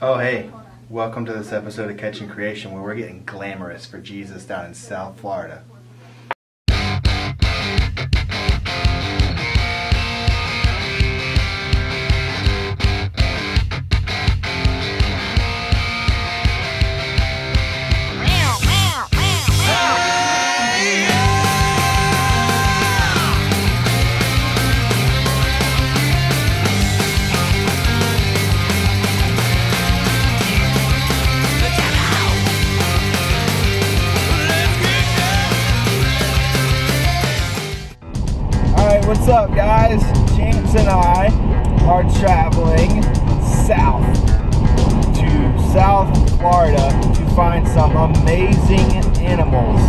Oh, hey, welcome to this episode of Catching Creation where we're getting glamorous for Jesus down in South Florida. Up, guys? Chance and I are traveling south to South Florida to find some amazing animals.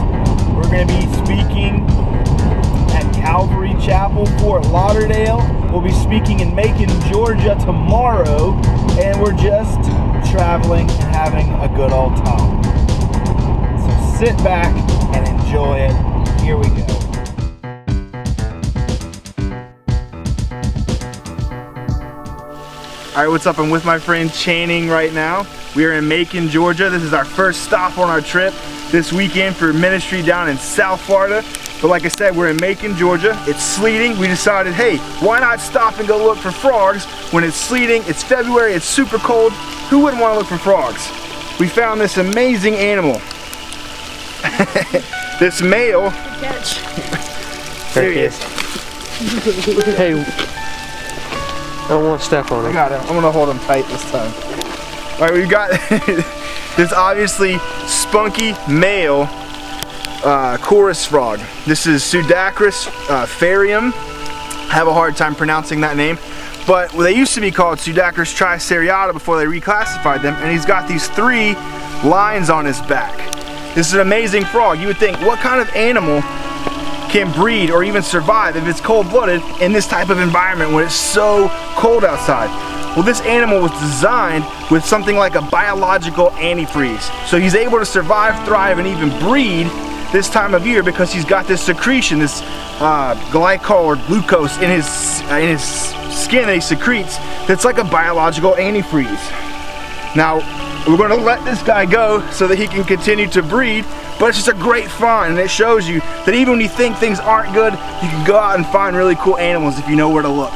We're going to be speaking at Calvary Chapel, Fort Lauderdale. We'll be speaking in Macon, Georgia tomorrow, and we're just traveling and having a good old time. So sit back and enjoy it. Here we go. All right, what's up? I'm with my friend Channing right now. We are in Macon, Georgia. This is our first stop on our trip this weekend for ministry down in South Florida. But like I said, we're in Macon, Georgia. It's sleeting. We decided, hey, why not stop and go look for frogs when it's sleeting, it's February, it's super cold. Who wouldn't want to look for frogs? We found this amazing animal. this male. Catch. There he is. Hey, I don't want to step on I it. got him. I'm gonna hold him tight this time. All right, we've got this obviously spunky male uh, chorus frog. This is Pseudacris uh, farium. I have a hard time pronouncing that name. But they used to be called Pseudacris triseriata before they reclassified them. And he's got these three lines on his back. This is an amazing frog. You would think, what kind of animal can breed or even survive if it's cold-blooded in this type of environment when it's so cold outside. Well, this animal was designed with something like a biological antifreeze. So he's able to survive, thrive, and even breed this time of year because he's got this secretion, this uh, glycol or glucose in his, uh, in his skin that he secretes that's like a biological antifreeze. Now, we're going to let this guy go so that he can continue to breed, but it's just a great find and it shows you that even when you think things aren't good, you can go out and find really cool animals if you know where to look.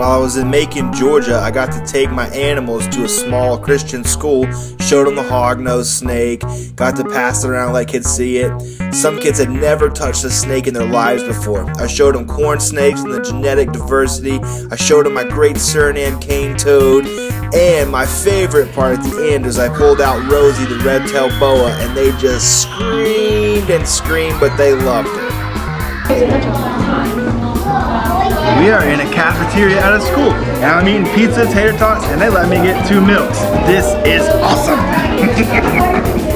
While I was in Macon, Georgia, I got to take my animals to a small Christian school, showed them the hog-nosed snake, got to pass it around, let kids see it. Some kids had never touched a snake in their lives before. I showed them corn snakes and the genetic diversity. I showed them my great Suriname cane toad. And my favorite part at the end is I pulled out Rosie, the red-tailed boa, and they just screamed and screamed, but they loved it. We are in a cafeteria at a school. And I'm eating pizza, tater tots, and they let me get two milks. This is awesome.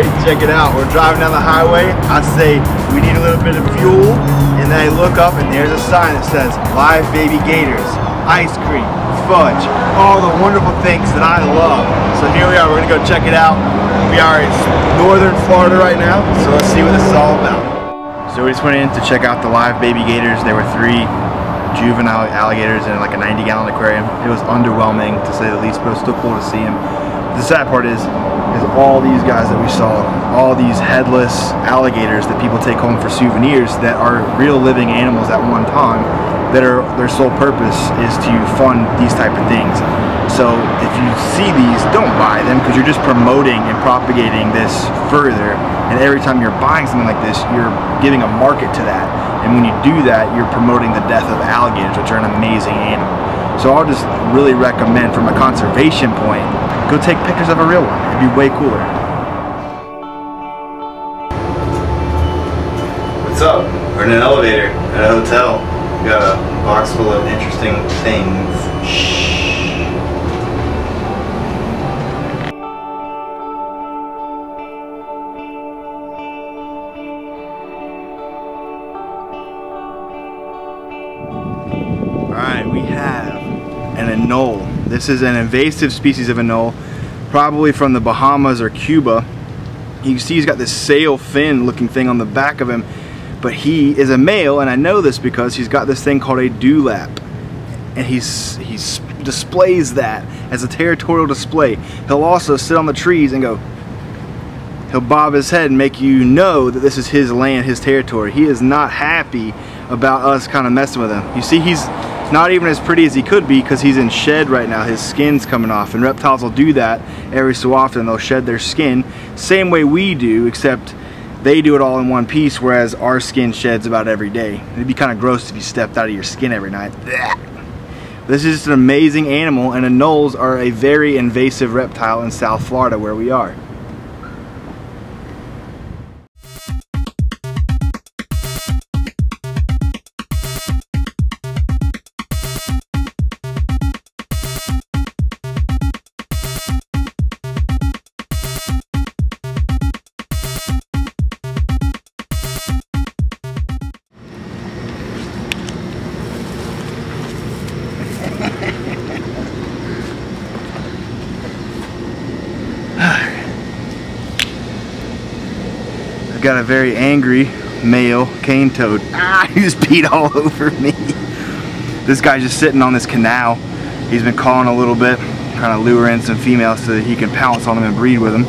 Alright, check it out. We're driving down the highway. I say we need a little bit of fuel, and then I look up and there's a sign that says live baby gators, ice cream, fudge, all the wonderful things that I love. So here we are, we're gonna go check it out. We are in northern Florida right now, so let's see what this is all about. So we just went in to check out the live baby gators. There were three juvenile alligators in like a 90 gallon aquarium. It was underwhelming to say the least, but it was still cool to see them. The sad part is, is all these guys that we saw, all these headless alligators that people take home for souvenirs that are real living animals at one time that are their sole purpose is to fund these type of things. So if you see these, don't buy them because you're just promoting and propagating this further. And every time you're buying something like this, you're giving a market to that. And when you do that, you're promoting the death of alligators, which are an amazing animal. So I'll just really recommend from a conservation point, go take pictures of a real one. It'd be way cooler. What's up? We're in an elevator at a hotel. We got a box full of interesting things. Shh. This is an invasive species of anole, probably from the Bahamas or Cuba. You can see he's got this sail fin looking thing on the back of him, But he is a male, and I know this because he's got this thing called a dewlap. And he's displays that as a territorial display. He'll also sit on the trees and go, he'll bob his head and make you know that this is his land, his territory. He is not happy about us kind of messing with him. You see, he's not even as pretty as he could be because he's in shed right now. His skin's coming off and reptiles will do that every so often. They'll shed their skin same way we do, except they do it all in one piece, whereas our skin sheds about every day. It'd be kind of gross if you stepped out of your skin every night. This is just an amazing animal and anoles are a very invasive reptile in South Florida where we are. Got a very angry male cane toad. Ah, he just peed all over me. This guy's just sitting on this canal. He's been calling a little bit, trying to lure in some females so that he can pounce on them and breed with them.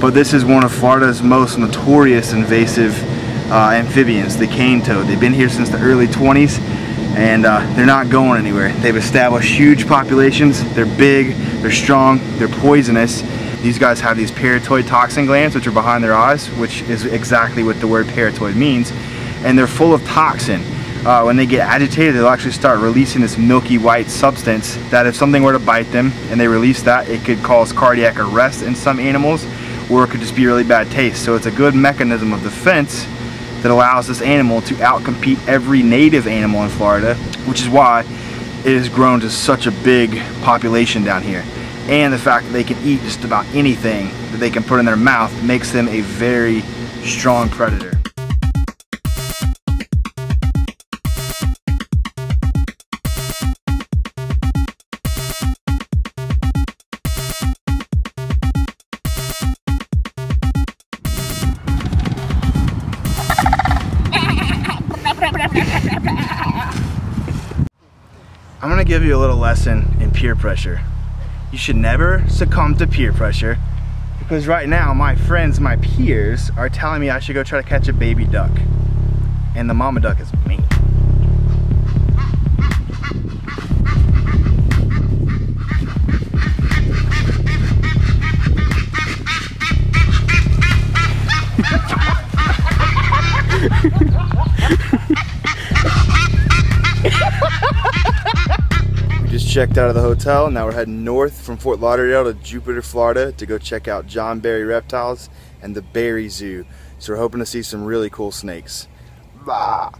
But this is one of Florida's most notorious invasive uh, amphibians, the cane toad. They've been here since the early 20s and uh, they're not going anywhere. They've established huge populations. They're big, they're strong, they're poisonous, these guys have these parotoid toxin glands which are behind their eyes, which is exactly what the word parotoid means. And they're full of toxin. Uh, when they get agitated, they'll actually start releasing this milky white substance that if something were to bite them and they release that, it could cause cardiac arrest in some animals or it could just be really bad taste. So it's a good mechanism of defense that allows this animal to outcompete every native animal in Florida, which is why it has grown to such a big population down here and the fact that they can eat just about anything that they can put in their mouth makes them a very strong predator. I'm gonna give you a little lesson in peer pressure you should never succumb to peer pressure because right now my friends, my peers are telling me I should go try to catch a baby duck and the mama duck is me. checked out of the hotel. Now we're heading north from Fort Lauderdale to Jupiter, Florida to go check out John Berry Reptiles and the Berry Zoo. So we're hoping to see some really cool snakes. Bah.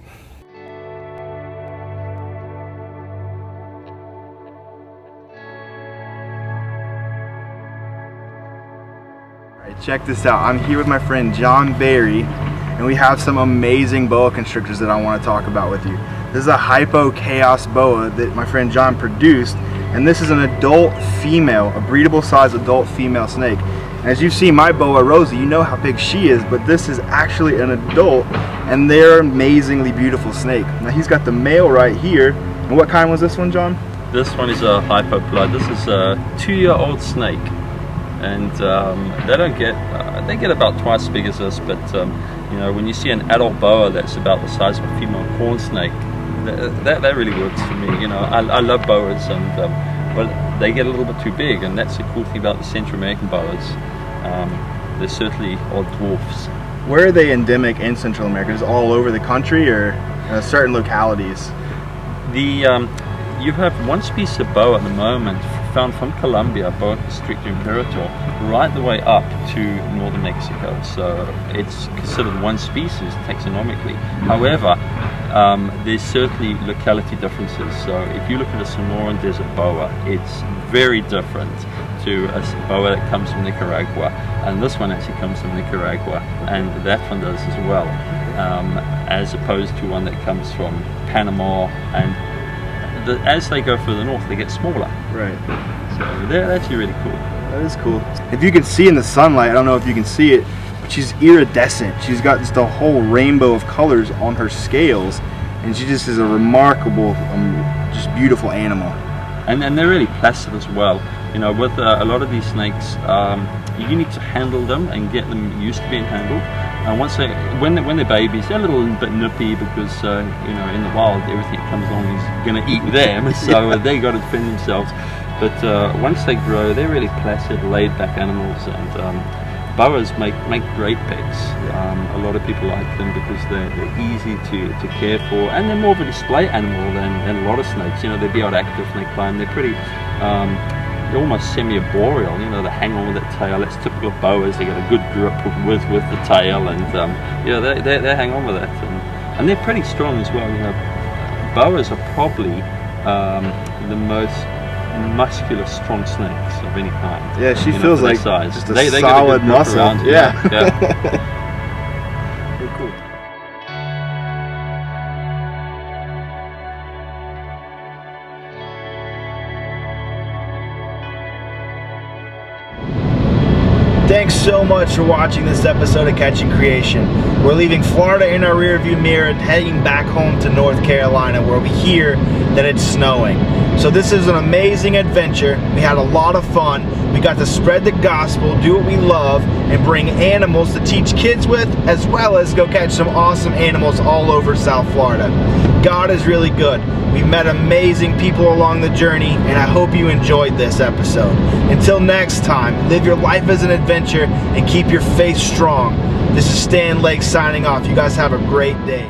Check this out. I'm here with my friend John Berry and we have some amazing boa constrictors that I want to talk about with you. This is a Hypo Chaos Boa that my friend John produced and this is an adult female, a breedable size adult female snake. As you see my boa Rosie, you know how big she is, but this is actually an adult and they're amazingly beautiful snake. Now he's got the male right here. And what kind was this one, John? This one is a hypo blood. This is a two-year-old snake, and um, they don't get uh, they get about twice as big as this. But um, you know, when you see an adult boa that's about the size of a female corn snake, that, that really works for me. You know, I, I love boas, and um, but they get a little bit too big, and that's the cool thing about the Central American boas. Um, they're certainly odd dwarfs. Where are they endemic in Central America? Is all over the country or uh, certain localities? The um, you have one species of boa at the moment found from Colombia, boa constrictor imperator, right the way up to northern Mexico. So it's considered one species taxonomically. However, um, there's certainly locality differences. So if you look at a Sonoran desert boa, it's very different to a boa that comes from Nicaragua. And this one actually comes from Nicaragua, and that one does as well, um, as opposed to one that comes from Panama and the, as they go further north, they get smaller. Right. So they're actually really cool. That is cool. If you can see in the sunlight, I don't know if you can see it, she's iridescent. She's got just a whole rainbow of colors on her scales, and she just is a remarkable, um, just beautiful animal. And, and they're really placid as well. You know, with uh, a lot of these snakes, um, you need to handle them and get them used to being handled. And once they, when they, when they're babies, they're a little bit nippy because uh, you know in the wild everything that comes along is going to eat them, so uh, they got to defend themselves. But uh, once they grow, they're really placid, laid-back animals, and um, boas make make great pets. Um, a lot of people like them because they're, they're easy to, to care for, and they're more of a display animal than, than a lot of snakes. You know, they're beyond active when they climb. They're pretty. Um, they're almost semi-arboreal, you know, they hang on with that tail. That's typical of boas. They get a good grip with with the tail, and um, you know, they, they, they hang on with that, and, and they're pretty strong as well. You know, boas are probably um, the most muscular, strong snakes of any kind. Yeah, she you know, feels for like size. just a They- they get solid good muscle. around you. Yeah. yeah. Cool. Thanks so much for watching this episode of Catching Creation. We're leaving Florida in our rearview mirror and heading back home to North Carolina where we hear that it's snowing. So this is an amazing adventure. We had a lot of fun. We got to spread the gospel, do what we love, and bring animals to teach kids with, as well as go catch some awesome animals all over South Florida. God is really good. We met amazing people along the journey, and I hope you enjoyed this episode. Until next time, live your life as an adventure and keep your faith strong. This is Stan Lake signing off. You guys have a great day.